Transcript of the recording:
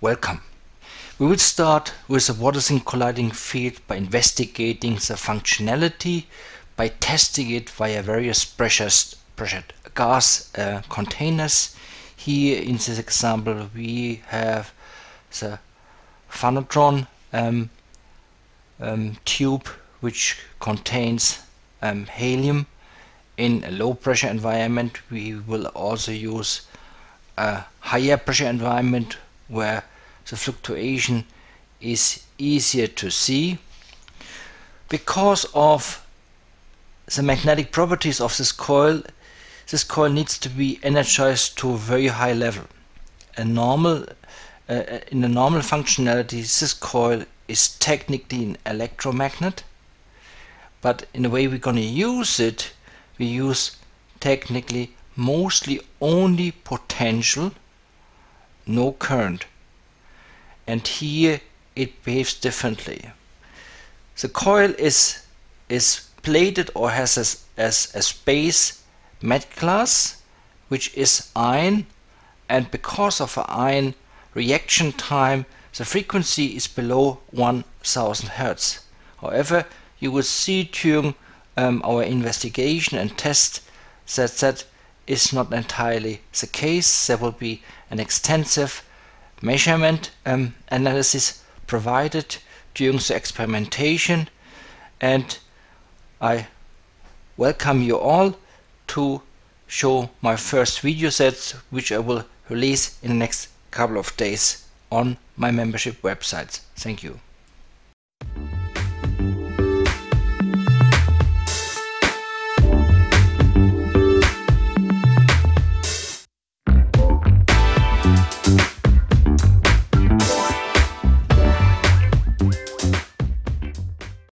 welcome. We will start with the water-thin colliding field by investigating the functionality by testing it via various pressures, pressured gas uh, containers. Here in this example we have the Phanotron um, um, tube which contains um, helium in a low pressure environment we will also use a higher pressure environment where the fluctuation is easier to see. Because of the magnetic properties of this coil this coil needs to be energized to a very high level. A normal uh, in a normal functionality this coil is technically an electromagnet but in the way we're going to use it we use technically mostly only potential no current. And here it behaves differently. The coil is is plated or has as, as a space met glass which is iron. And because of iron reaction time the frequency is below 1000 Hertz. However, you will see during um, our investigation and test that that is not entirely the case. There will be an extensive measurement um, analysis provided during the experimentation and I welcome you all to show my first video sets which I will release in the next couple of days on my membership websites. Thank you.